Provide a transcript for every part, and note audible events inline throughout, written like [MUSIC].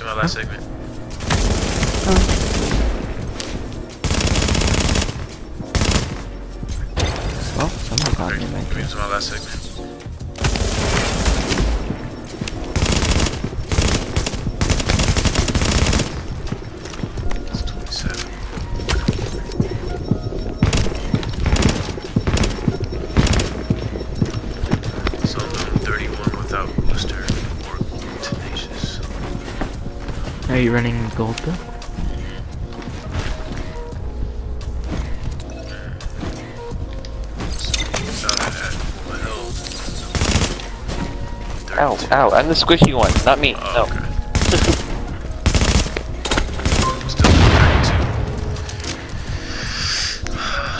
to my last segment. Oh. Well, someone got me, man. Me to my last segment. You running gold bill? Without I had. Ow, ow, I'm the squishy one, not me. Oh, no. okay. [LAUGHS]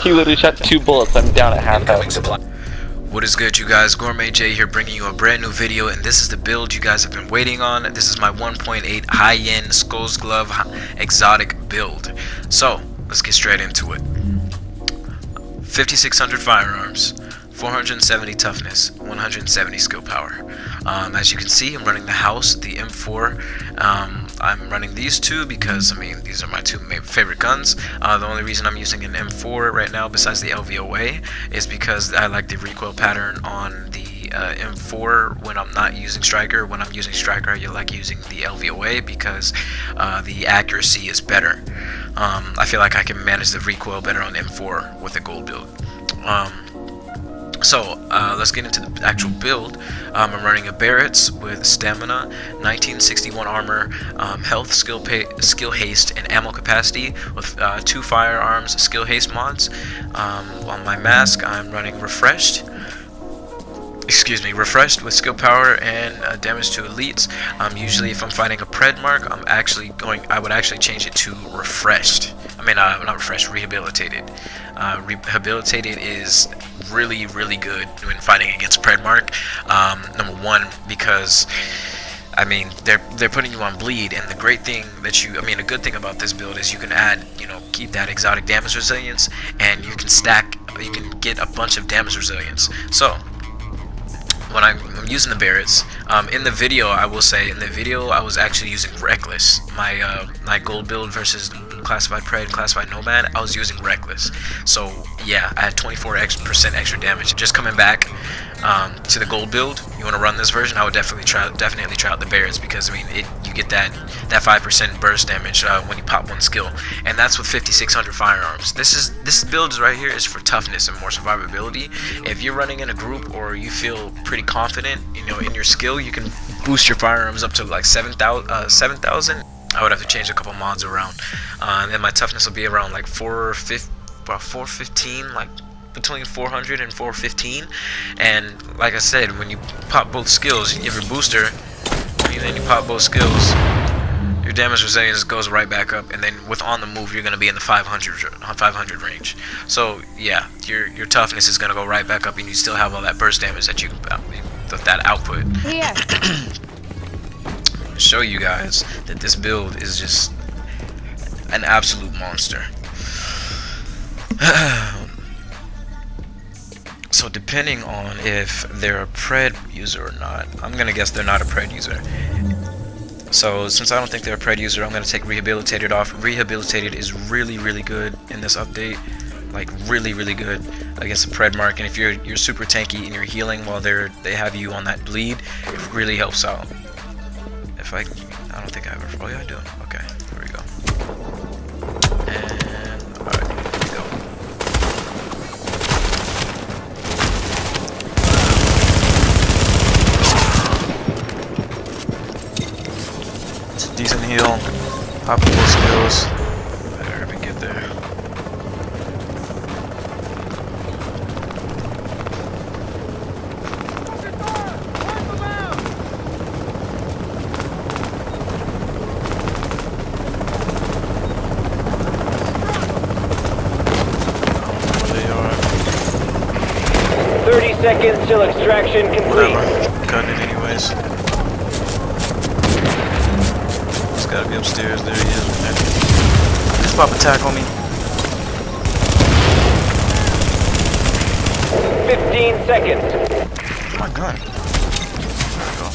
He literally shot two bullets, I'm down at half health. What is good you guys, GourmetJayy here bringing you a brand new video and this is the build you guys have been waiting on. This is my 1.8 high-end Skulls Glove exotic build. So, let's get straight into it. 5600 firearms, 470 toughness, 170 skill power. Um, as you can see, I'm running the house, the M4. Um, I'm running these two because, I mean, these are my two favorite guns. Uh, the only reason I'm using an M4 right now, besides the LVOA, is because I like the recoil pattern on the uh, M4 when I'm not using Striker. When I'm using Striker, I like using the LVOA because uh, the accuracy is better. Um, I feel like I can manage the recoil better on M4 with a gold build. Um, so uh, let's get into the actual build. Um, I'm running a Barrett's with stamina, 1961 armor, um, health, skill, pay, skill haste, and ammo capacity with uh, two firearms skill haste mods. Um, on my mask, I'm running refreshed. Excuse me, refreshed with skill power and uh, damage to elites. Um, usually, if I'm fighting a pred mark, I'm actually going. I would actually change it to refreshed. I mean, uh, not refreshed, rehabilitated. Uh, rehabilitated is really, really good when fighting against Predmark. Um, number one, because I mean they're they're putting you on bleed, and the great thing that you, I mean, a good thing about this build is you can add, you know, keep that exotic damage resilience, and you can stack, you can get a bunch of damage resilience. So when I'm, using the Barretts. Um, in the video, I will say, in the video, I was actually using Reckless. My uh, my gold build versus Classified Pred and Classified Nomad, I was using Reckless. So yeah, I had 24% extra damage. Just coming back um, to the gold build, you want to run this version, I would definitely try definitely try out the Barretts because I mean, it you get that that 5% burst damage uh, when you pop one skill, and that's with 5600 firearms. This is this build right here is for toughness and more survivability. If you're running in a group or you feel pretty confident, you know, in your skill, you can boost your firearms up to like 7,000. Uh, 7,000. I would have to change a couple mods around, uh, and then my toughness will be around like 450, about 415, like between 400 and 415. And like I said, when you pop both skills, you give your booster, and then you pop both skills, your damage resilience goes right back up, and then with on the move, you're gonna be in the 500 500 range. So yeah, your your toughness is gonna go right back up, and you still have all that burst damage that you uh, that that output. Here. [CLEARS THROAT] Show you guys that this build is just an absolute monster. [SIGHS] so depending on if they're a pred user or not, I'm gonna guess they're not a pred user. So since I don't think they're a pred user, I'm gonna take rehabilitated off. Rehabilitated is really really good in this update, like really really good against the pred mark. And if you're you're super tanky and you're healing while they're they have you on that bleed, it really helps out. I, I don't think I ever. Oh yeah, I do. Okay, here we go. And alright, here we go. It's a decent heal. Poppable skills. Seconds till extraction complete. Whatever. Cut it anyways. He's gotta be upstairs. There he is. Just pop attack on me. 15 seconds. My gun. There we go.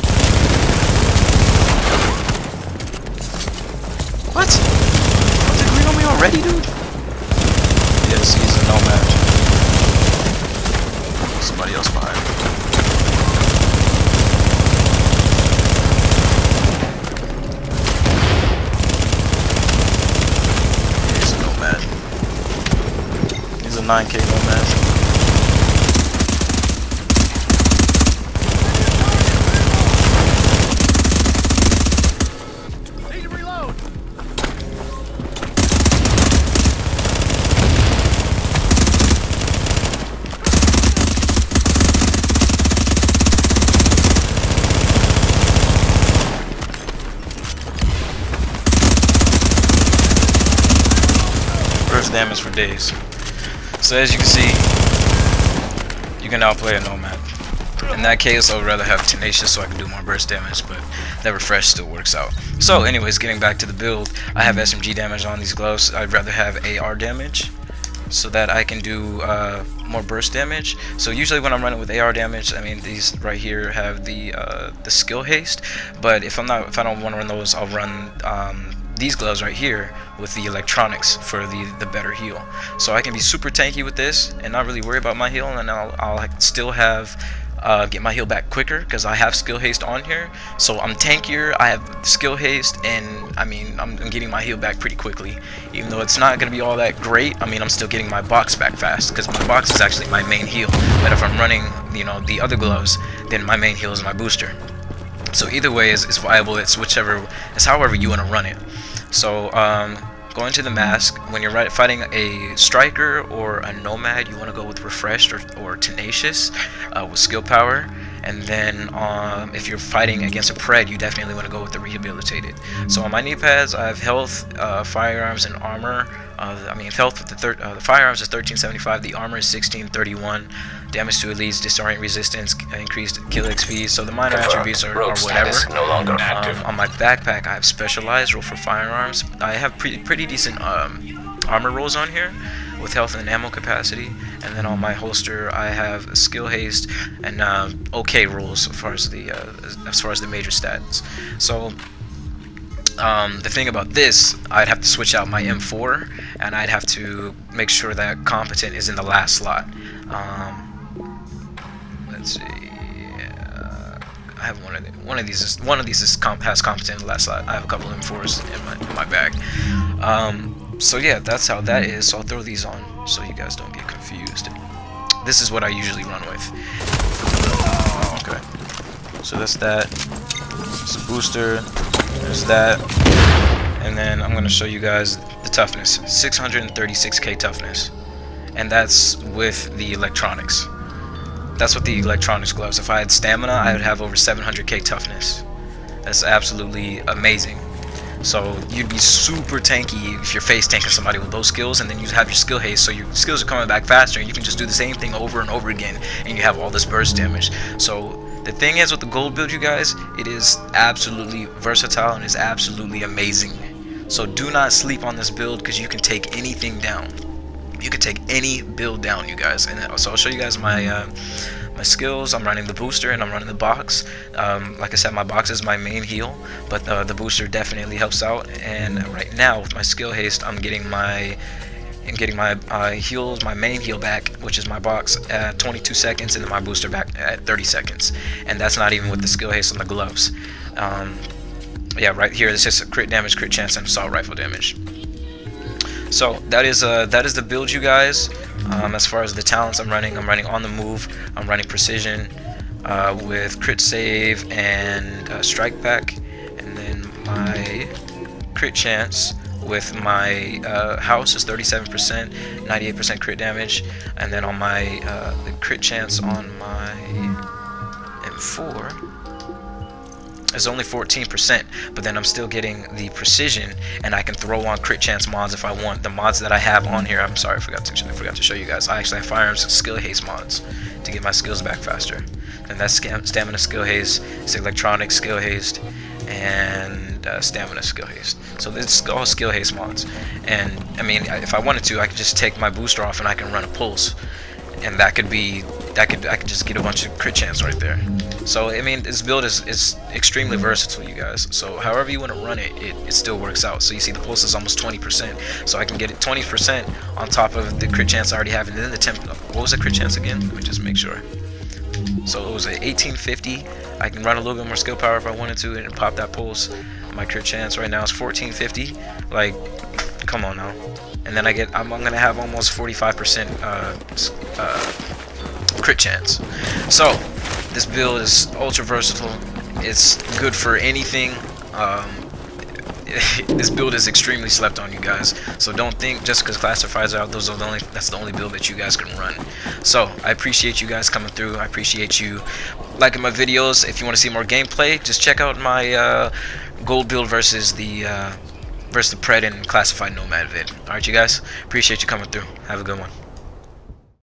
What? What, they green on me already, dude? Yes, he's a nomad. Somebody else behind me. He's a nomad. He's a 9k nomad. Burst damage for days. So as you can see, you can outplay a nomad. In that case, I would rather have tenacious so I can do more burst damage, but that refresh still works out. So anyways, getting back to the build, I have SMG damage on these gloves. I'd rather have AR damage so that I can do uh, more burst damage. So usually when I'm running with AR damage, I mean these right here have the uh, the skill haste. But if I'm not, if I don't want to run those, I'll run um, these gloves right here with the electronics for the the better heal. So I can be super tanky with this and not really worry about my heal, and I'll I'll still have. Uh, get my heal back quicker because I have skill haste on here so I'm tankier I have skill haste and I mean I'm, I'm getting my heal back pretty quickly even though it's not gonna be all that great I mean I'm still getting my box back fast because my box is actually my main heal but if I'm running you know the other gloves then my main heal is my booster so either way is, is viable. It's whichever it's however you want to run it. So um, going to the mask when you're fighting a striker or a nomad you want to go with refreshed or, or tenacious uh, with skill power and then um, if you're fighting against a pred you definitely want to go with the rehabilitated. So on my knee pads I have health uh, firearms and armor. Uh, I mean health with the, thir uh, the firearms is 1375 the armor is 1631 damage to elites Disorient resistance increased kill XP so the minor attributes are, are whatever. no longer um, active. on my backpack, I have specialized roll for firearms. I have pretty pretty decent um, armor rolls on here with health and ammo capacity. And then on my holster, I have skill haste and uh, okay rolls as far as the uh, as far as the major stats. So. Um, the thing about this, I'd have to switch out my M4, and I'd have to make sure that competent is in the last slot. Um, let's see. I have one of the, one of these is one of these is comp has competent in the last slot. I have a couple of M4s in my in my bag. Um, so yeah, that's how that hmm. is. So I'll throw these on so you guys don't get confused. This is what I usually run with. Okay. So that's that. It's a booster. There's that. And then I'm gonna show you guys the toughness. 636k toughness. And that's with the electronics. That's with the electronics gloves. If I had stamina, I would have over 700k toughness. That's absolutely amazing. So you'd be super tanky if you're face tanking somebody with those skills, and then you have your skill haste, so your skills are coming back faster, and you can just do the same thing over and over again, and you have all this burst damage. So the thing is with the gold build, you guys, it is absolutely versatile and is absolutely amazing. So do not sleep on this build because you can take anything down you can take any build down you guys and uh, so I'll show you guys my uh, my skills I'm running the booster and I'm running the box. Um, like I said my box is my main heal but uh, the booster definitely helps out. And right now with my skill haste I'm getting my I'm getting my uh, heals my main heal back which is my box at 22 seconds and then my booster back at 30 seconds. And that's not even with the skill haste on the gloves. Um, yeah right here this is crit damage crit chance and assault rifle damage. So that is uh, that is the build, you guys. Um, as far as the talents I'm running, I'm running on the move. I'm running precision uh, with crit save and uh, strike back, and then my crit chance with my uh, house is 37%, 98% crit damage, and then on my uh, the crit chance on my M4 is only 14%, but then I'm still getting the precision, and I can throw on crit chance mods if I want. The mods that I have on here, I'm sorry, I forgot to I forgot to show you guys. I actually have firearms skill haste mods to get my skills back faster. And that's stamina skill haste, it's electronic skill haste, and uh, stamina skill haste. So this is all skill haste mods. And I mean, if I wanted to, I could just take my booster off and I can run a pulse, and that could be I could I could just get a bunch of crit chance right there. So I mean, this build is is extremely versatile, you guys. So however you want to run it, it, it still works out. So you see the pulse is almost 20%. So I can get it 20% on top of the crit chance I already have, and then the temp. What was the crit chance again? Let me just make sure. So it was at 1850. I can run a little bit more skill power if I wanted to and pop that pulse. My crit chance right now is 1450. Like, come on now. And then I get, I'm, I'm gonna have almost 45% uh, uh, crit chance. So this build is ultra versatile. It's good for anything. Um, [LAUGHS] this build is extremely slept on you guys. So don't think just because classifiers are out those are the only that's the only build that you guys can run. So i appreciate you guys coming through. I appreciate you liking my videos. If you want to see more gameplay just check out my uh, gold build versus the uh, versus the pred and classified nomad vid. All right you guys appreciate you coming through. Have a good one